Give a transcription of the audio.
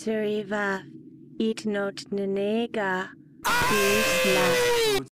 Suriva Itnot Nenega Isla